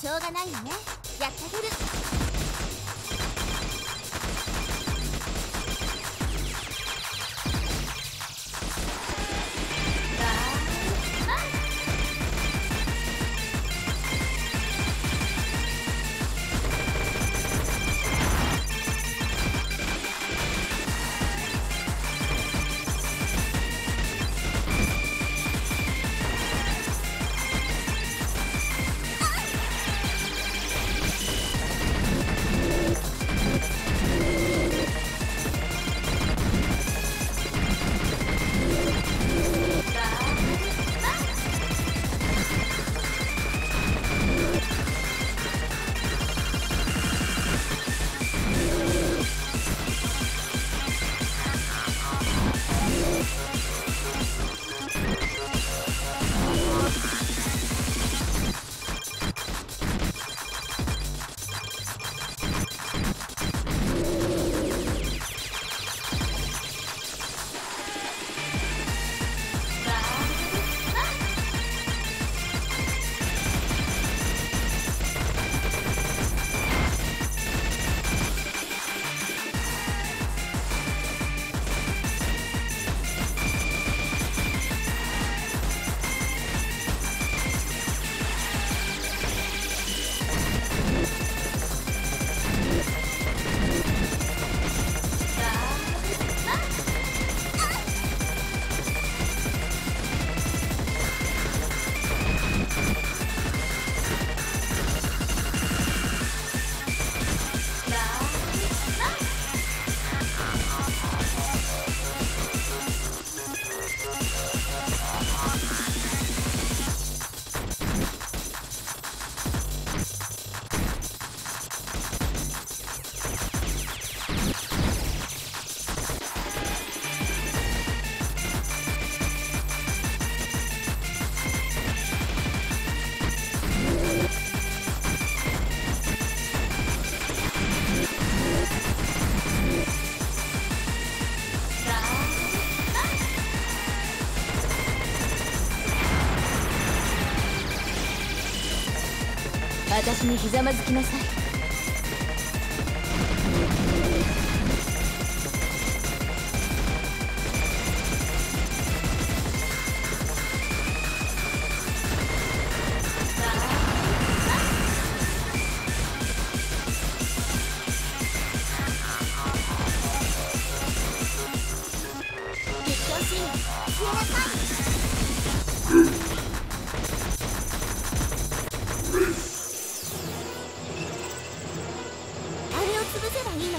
しょうがないよね。やってあげる。私にひざまずきなさい。